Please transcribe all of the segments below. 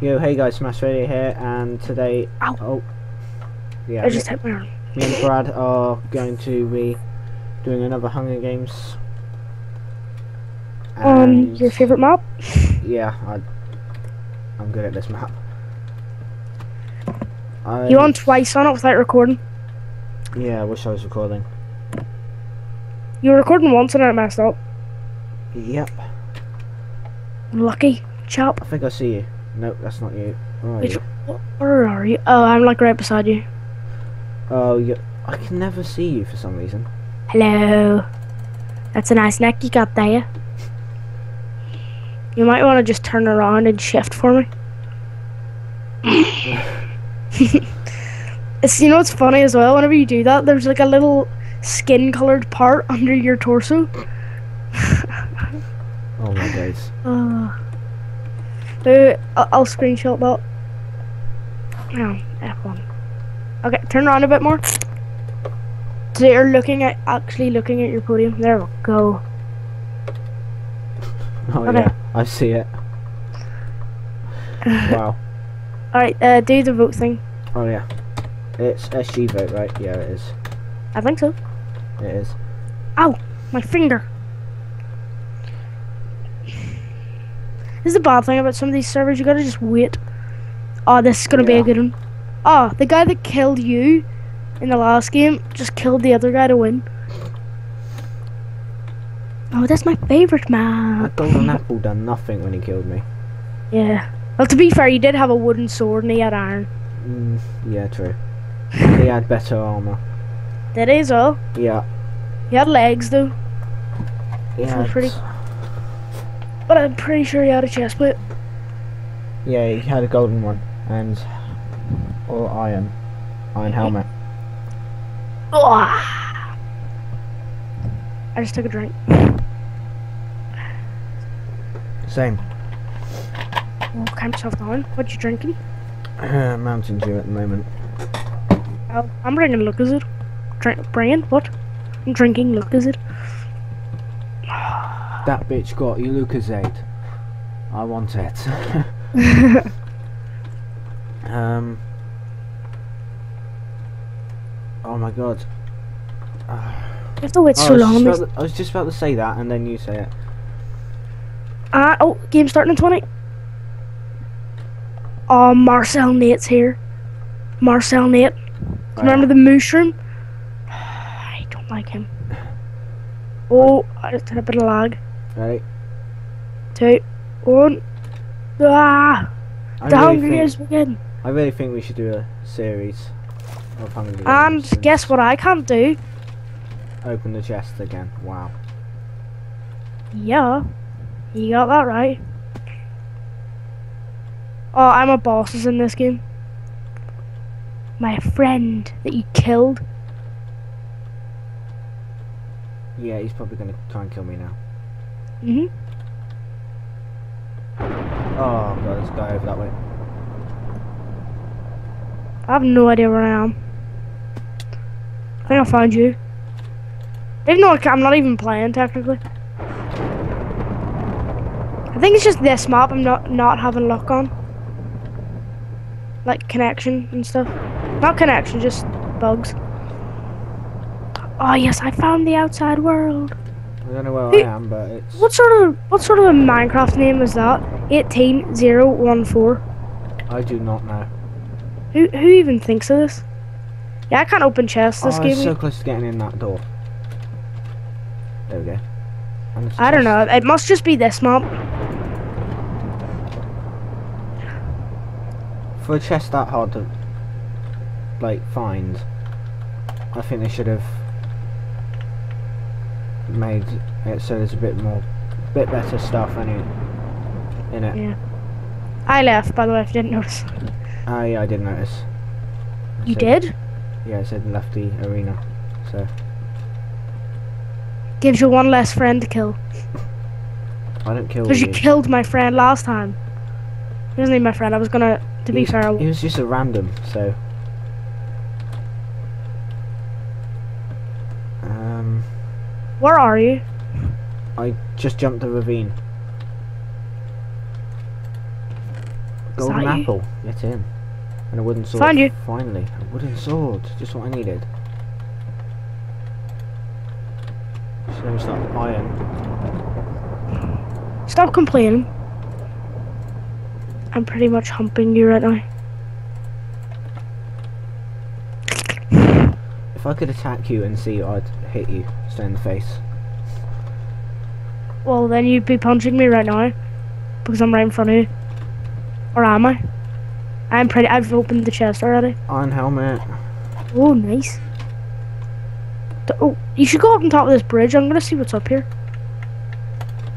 Yo, hey guys, Massradia here, and today, Ow. oh, yeah, I just hit my arm. me and Brad are going to be doing another Hunger Games. On And, your favorite map? Yeah, I, I'm good at this map. I, You on twice on it without recording? Yeah, I wish I was recording. You were recording once and it messed up. Yep, Lucky chap. I think I see you. Nope, that's not you. Where are Which, you? where are you? Oh, I'm like right beside you. Oh, you, I can never see you for some reason. Hello. That's a nice neck you got there. You might want to just turn around and shift for me. it's you know what's funny as well. Whenever you do that, there's like a little skin-colored part under your torso. Oh my days. Uh, uh, I'll, I'll screenshot that. Oh, F1. Okay, turn around a bit more. So you're looking at actually looking at your podium. There we go. Oh Okay. yeah, I see it. Wow. All right, uh, do the vote thing. Oh yeah. It's SG vote, right? Yeah, it is. I think so. It is. Ow! My finger. This is the bad thing about some of these servers. You gotta just wait. Oh, this is gonna be a good one. Oh, the guy that killed you in the last game just killed the other guy to win. Oh, that's my favorite map. That golden apple done nothing when he killed me. Yeah. Well, to be fair, he did have a wooden sword and he had iron. Mm, yeah, true. he had better armor. Did he as? Yeah. He had legs though, Yeah. pretty- but I'm pretty sure he had a chest plate. Yeah, he had a golden one and or iron, iron helmet. I just took a drink. Same. Oh, calm yourself down. What you drinking? Uh, Mountain Dew at the moment. Oh, I'm bringing Lucozade. Drink, bringing what? I'm drinking Lucozade. That bitch got you Lucozade. I want it. um. Oh my god. You have to wait Oh, so I, was long. to- I was just about to say that, and then you say it. Ah, oh, game starting in 20. Oh, Marcel Nate's here. Marcel Nate. Oh, Remember the mushroom? I don't like him. Oh, I just had a bit of lag. Ready? Two, one. Ah, I the really, Hunger think, Games begin. I really think we should do a series of Hunger Games. And since- guess what I can't do? Open the chest again. Wow. Yeah, you got that right. Oh, I'm a bosses in this game. My friend that you killed. Yeah, he's probably gonna try and kill me now. Hmm Oh god, there's a guy over that way. I have no idea where I am. I think I found you. Even though I'm not even playing technically. I think it's just this map I'm not not having luck on. Like connection and stuff. Not connection, just bugs. Oh yes, I found the outside world. I don't know where Hey, I am, but it's. What sort of what sort of a Minecraft name is that? Eighteen zero one four. I do not know. Who who even thinks of this? Yeah, I can't open chests this oh, game. it's so close to getting in that door. There we go. I don't know. It must just be this map. For a chest that hard to, like, find, I think they should have made it so there's a bit more, bit better stuff in it. In it. Yeah. I left, by the way, if you didn't notice. Ah, yeah, I did notice. It You said- did? Yeah, it said left the arena. So Gives you one less friend to kill. I don't kill Because you killed my friend last time. He wasn't even my friend. I was gonna, to be He's- fair, He was just a random, so. Where are you? I just jumped the ravine. golden you? apple. Get in. And a wooden sword. Found you. Finally, a wooden sword. Just what I needed. So let me start iron. Stop complaining. I'm pretty much humping you right now. If I could attack you and see you, I'd hit you in the face. Well, then you'd be punching me right now. Because I'm right in front of you. Or am I? I'm pretty. I've opened the chest already. On helmet. Oh, nice. Oh, you should go up on top of this bridge. I'm gonna see what's up here.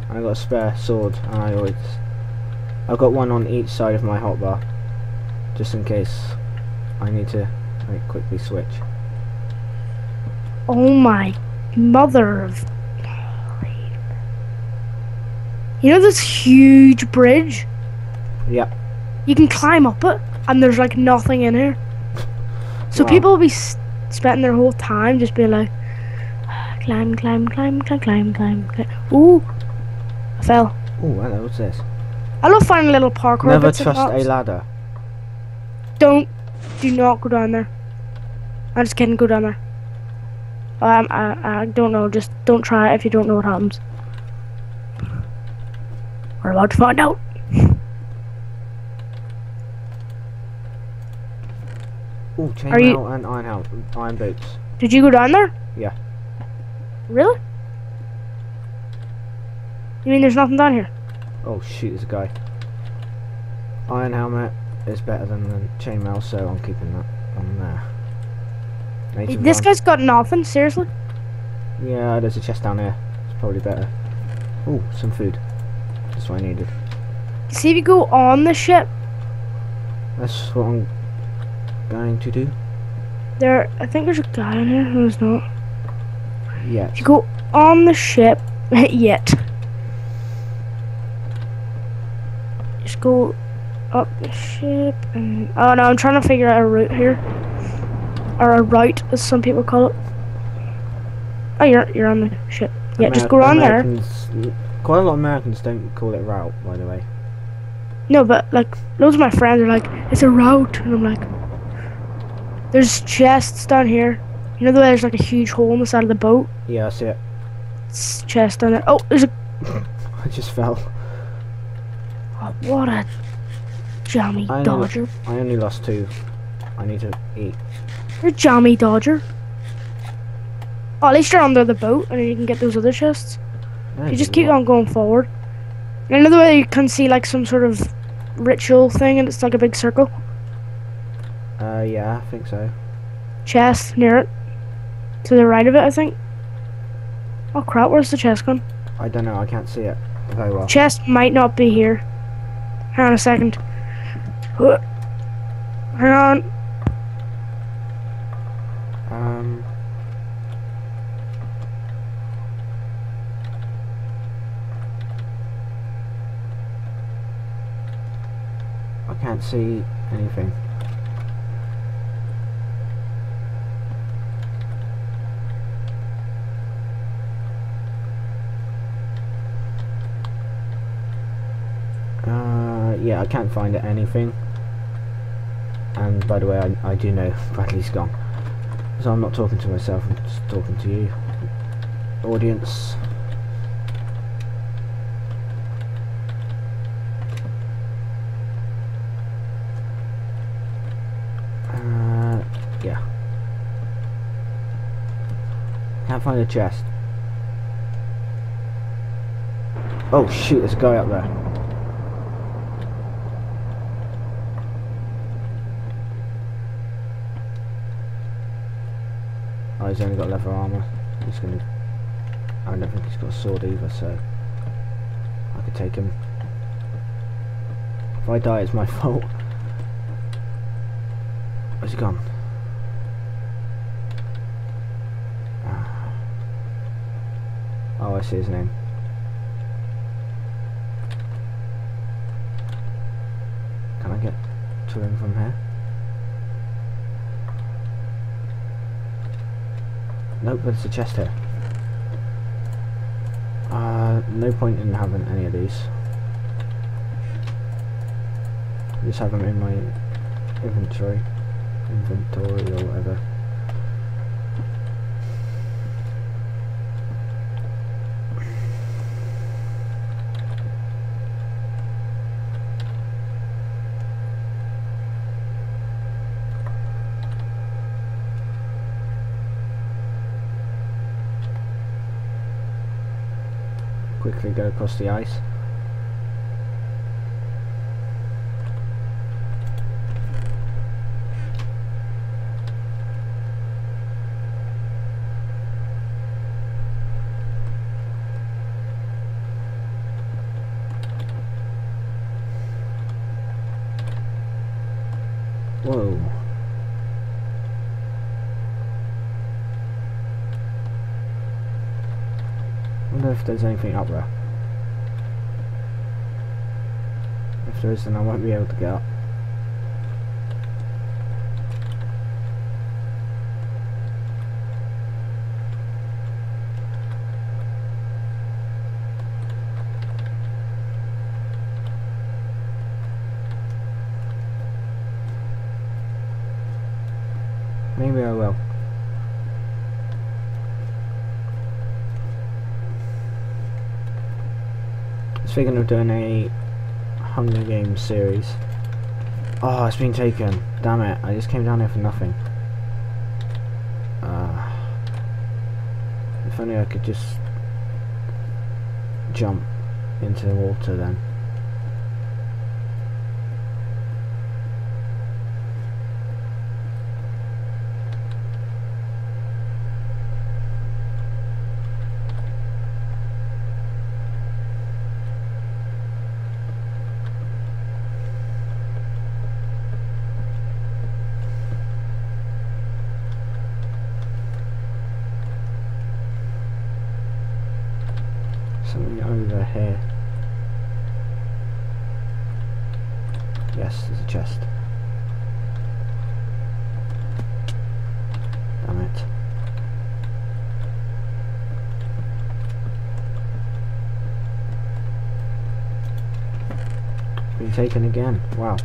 I got a spare sword, and I always. I've got one on each side of my hotbar, just in case I need to like quickly switch. Oh my mother of. You know this huge bridge? Yep. You can climb up it, and there's like nothing in here. So Wow. people will be spending their whole time just being like, climb, climb, climb, climb, climb, climb, climb. Ooh, I fell. Oh, hello, what's this? I love finding a little parkour Never trust a ladder. Don't, do not go down there. I'm just kidding. Go down there. Um, I, I don't know. Just don't try it if you don't know what happens. We're about to find out. Oh, Are you- chainmail and iron helmet, iron boots. Did you go down there? Yeah. Really? You mean there's nothing down here? Oh shoot, there's a guy. Iron helmet is better than the chainmail, so I'm keeping that on there. Native This guy's got nothing. Seriously? Yeah, there's a chest down here. It's probably better. Oh, some food. That's what I needed. See if you go on the ship. That's what I'm going to do. There, I think there's a guy in here. Who's not. Yeah. If you go on the ship, yet. Just go up the ship and oh no, I'm trying to figure out a route here, or a route as some people call it. Oh, you're you're on the ship. Yeah, just go on there. Quite a lot of Americans don't call it route, by the way. No, but like loads of my friends are like, it's a route, and I'm like, there's chests down here. You know the way there's like a huge hole in the side of the boat. Yeah, I see it. It's chest down there. Oh, there's a I just fell. oh, what a jammy I dodger. I only lost two. I need to eat. You're jammy dodger. Oh, at least you're under the boat, and you can get those other chests. You just keep on going forward. And another way you can see like some sort of ritual thing, and it's like a big circle. Uh, yeah, I think so. Chest near it, to the right of it, I think. Oh crap! Where's the chest gone? I don't know. I can't see it very well. Chest might not be here. Hang on a second. Hang on. See anything. Uh, yeah, I can't find anything. And by the way, I, I do know Bradley's gone. So I'm not talking to myself, I'm just talking to you. Audience. Uh, yeah. Find a chest. Oh shoot, there's a guy up there. Oh, he's only got leather armor. He's gonna. I don't think he's got a sword either, so I could take him. If I die, it's my fault. Where's he gone? Oh, I see his name. Can I get to him from here? Nope, there's a chest here. Uh, no point in having any of these. Just have them in my inventory, inventory or whatever. Quickly go across the ice. Whoa. If there's anything up there. If there is, then I won't be able to get up. Maybe I will. Thinking of doing a Hunger Games series. Oh, it's been taken. Damn it. I just came down here for nothing. Uh, if only I could just jump into the water then. Something over here. Yes, there's a chest. Damn it. Been taken again. Wow.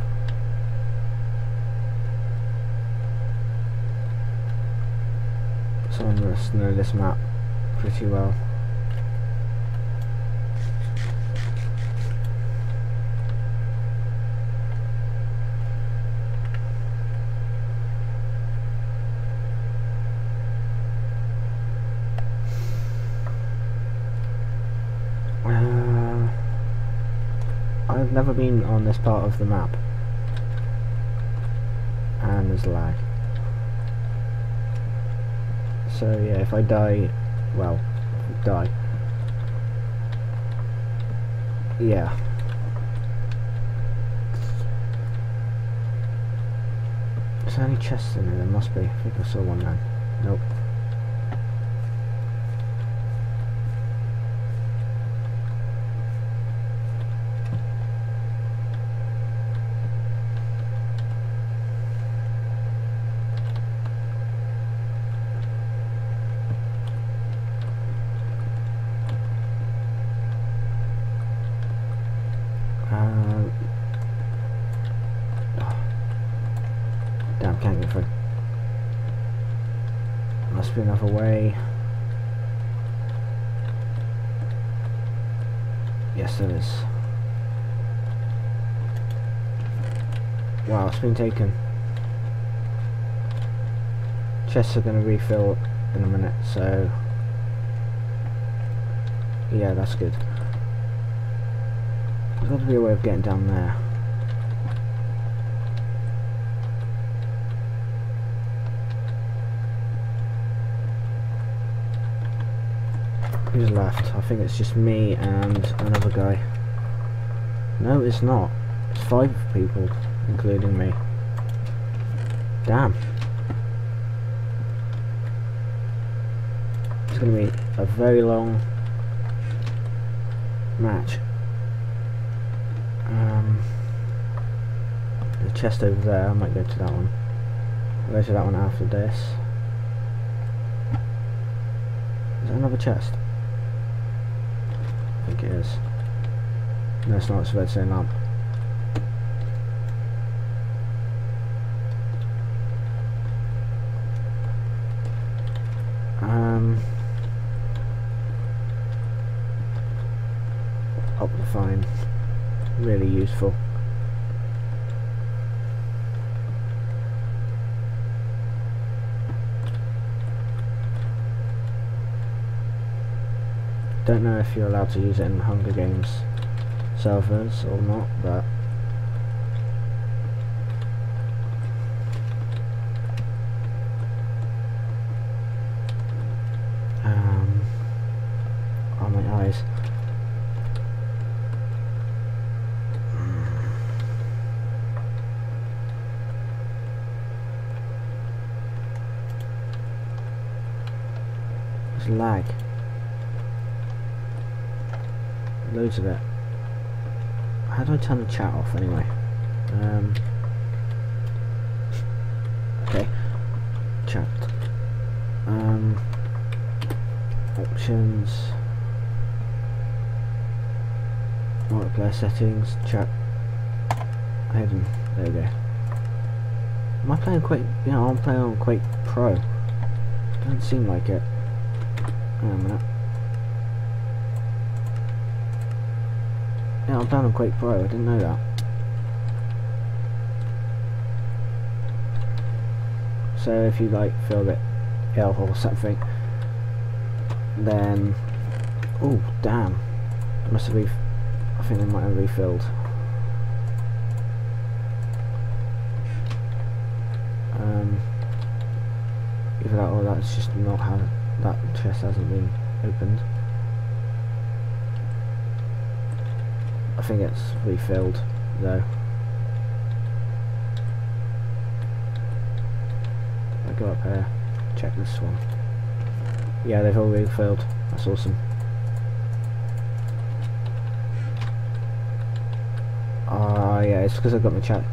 Someone must know this map pretty well. Uh, I've never been on this part of the map. And there's lag. So yeah, if I die, well, die. Yeah. Is there any chests in there? There must be. I think I saw one then. Nope. Can't get through. Must be another way. Yes, there is. Wow, it's been taken. Chests are going to refill in a minute, so... Yeah, that's good. There's got to be a way of getting down there. Who's left? I think it's just me and another guy. No, it's not. It's five people, including me. Damn. It's going to be a very long match. Um, the chest over there, I might go to that one. I'll go to that one after this. Is that another chest? think it is. That's not. It's a redstone lamp. Um, up. Really useful. Don't know if you're allowed to use it in Hunger Games servers or not, but um, oh my eyes. There's lag. Loads of it. How do I turn the chat off anyway? Um, okay. Chat. Um, options. Multiplayer settings. Chat. Hidden. There we go. Am I playing Quake? Yeah, I'm playing on Quake Pro. Doesn't seem like it. Hang on a minute. Yeah, I'm playing on Quake Pro. I didn't know that. So if you like feel a bit ill or something, then oh damn, must have I think they might have refilled. Um, either that or that's just not how that chest hasn't been opened. I think it's refilled though. I go up here, check this one. Yeah, they've all refilled. That's awesome. Ah, uh, yeah, it's because I've got my chat.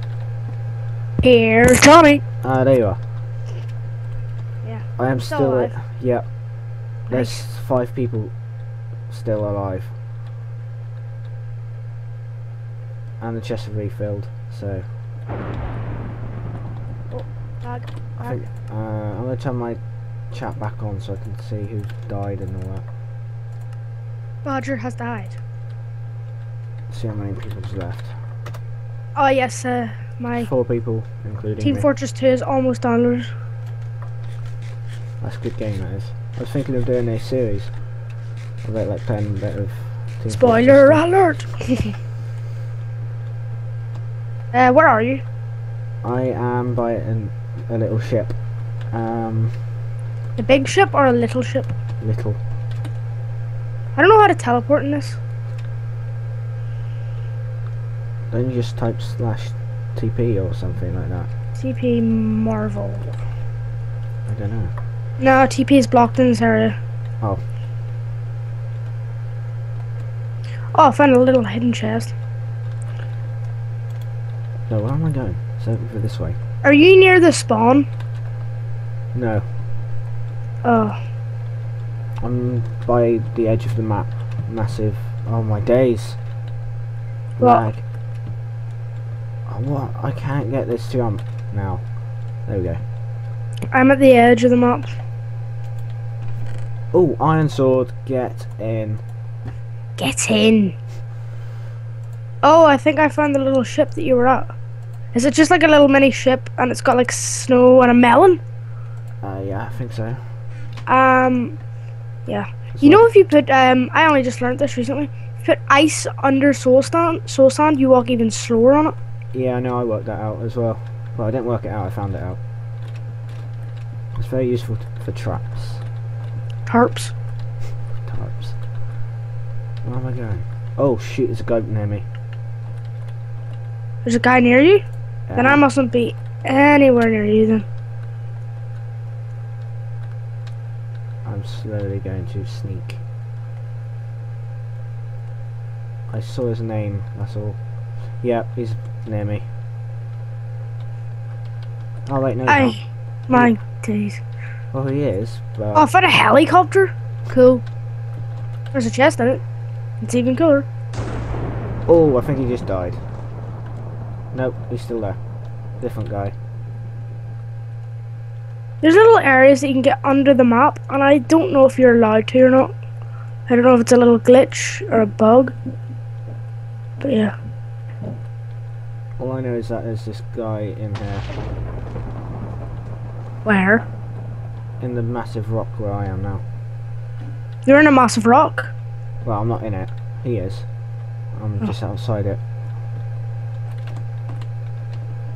Here's Tommy. Ah, there you are. Yeah. I am Still still. alive. Yep. There's Nice. five people still alive. And the chests have refilled, so Lag. I think uh, I'm gonna turn my chat back on so I can see who's died and all that. Roger has died. See how many people's left. Oh yes, uh, my Four people, including Team me. Fortress 2 is almost downloaded. That's a good game, that is. I was thinking of doing a series it, like playing a bit of. Team Spoiler Fortress alert! uh, where are you? I am by an, a little ship. Um, A big ship or a little ship? little. I don't know how to teleport in this. Don't you just type slash TP or something like that? TP Marvel. I don't know. No, TP is blocked in this area. Oh. Oh, I found a little hidden chest. No, where am I going? It's over this way. Are you near the spawn? No, Oh, I'm by the edge of the map. Massive. Oh my days. What? Lag. Oh, what? I can't get this to jump now. There we go. I'm at the edge of the map. Oh, Iron Sword, get in. Get in. Oh, I think I found the little ship that you were at. Is it just like a little mini ship and it's got like snow and a melon? Uh, yeah, I think so. Um, yeah. It's You like- know if you put um, I only just learned this recently. If you put ice under soul sand, soul sand, you walk even slower on it. Yeah, I know. I worked that out as well. Well, I didn't work it out. I found it out. It's very useful t- for traps, Tarps. tarps. Where am I going? Oh shoot! There's a goat near me. There's a guy near you. Then I Um, mustn't be anywhere near you then. I'm slowly going to sneak. I saw his name, that's all. Yep, he's near me. Oh wait, no he's My days. Well he is, but Oh, I found a helicopter. Cool. There's a chest in it. It's even cooler. oh, I think he just died. Nope, he's still there. Different guy. There's little areas that you can get under the map, and I don't know if you're allowed to or not. I don't know if it's a little glitch or a bug. But yeah. All I know is that there's this guy in here, Where? in the massive rock where I am now. You're in a massive rock. Well, I'm not in it. He is. I'm Oh. just outside it.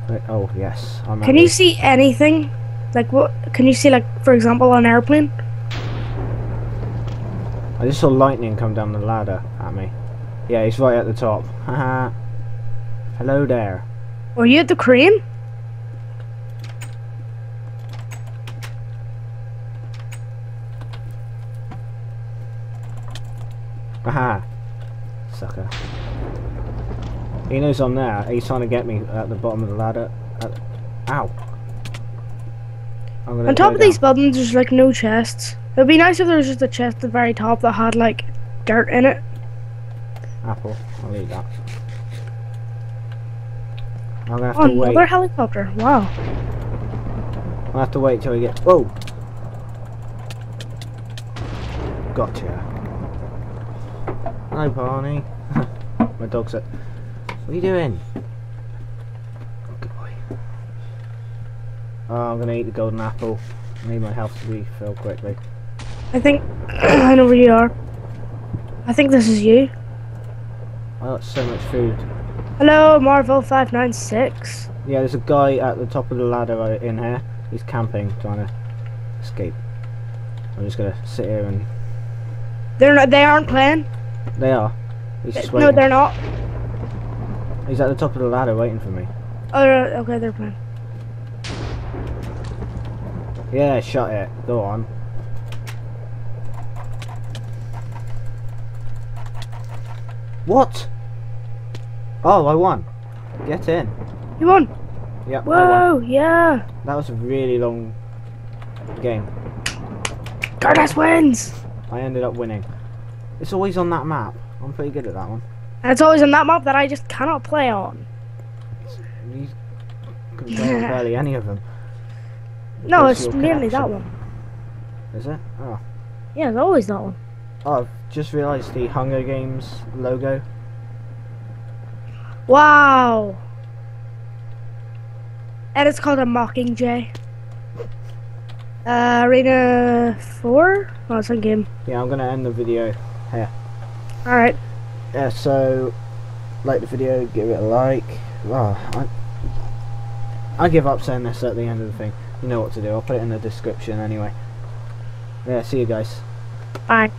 Wait, oh, yes. I'm Can you see anything? Like what? Can you see like, for example, an airplane? I just saw lightning come down the ladder at me. Yeah, he's right at the top. Haha. Hello there. Were you at the crane? Haha. Sucker. He knows I'm there. He's trying to get me at the bottom of the ladder. At, ow. I'm On top go of these down. buildings, there's like no chests. It'd be nice if there was just a chest at the very top that had like dirt in it. Apple. I'll eat that. I'm gonna have Oh, to wait. another helicopter. Wow. I'll have to wait till we get. Whoa! Gotcha. Hi, Barney. My dog's at. What are you doing? Good boy. Oh, I'm gonna eat the golden apple. I need my health to be filled quickly. I think I know where you are. I think this is you. I got so much food. Hello, Marvel five nine six. Yeah, there's a guy at the top of the ladder right in here. He's camping, trying to escape. I'm just gonna sit here and. They're not. They aren't playing. They are. He's just No, they're not. He's at the top of the ladder waiting for me. Oh, they're- okay, they're playing. Yeah, shut it. Go on. What? Oh, I won. Get in. You won. Yep, I won. Whoa, yeah. That was a really long game. Gardas wins. I ended up winning. It's always on that map. I'm pretty good at that one. And it's always on that map that I just cannot play on. You can play on barely any of them. No, it's mainly that one. Is it? Oh. Yeah, it's always that one. Oh, I've just realised the Hunger Games logo. Wow. And it's called a Mockingjay. Uh, Arena 4? Oh, it's on game. Yeah, I'm gonna end the video. Here. Alright. Yeah, so like the video, give it a like. Well, I I give up saying this at the end of the thing. You know what to do. I'll put it in the description anyway. Yeah, see you guys. Bye.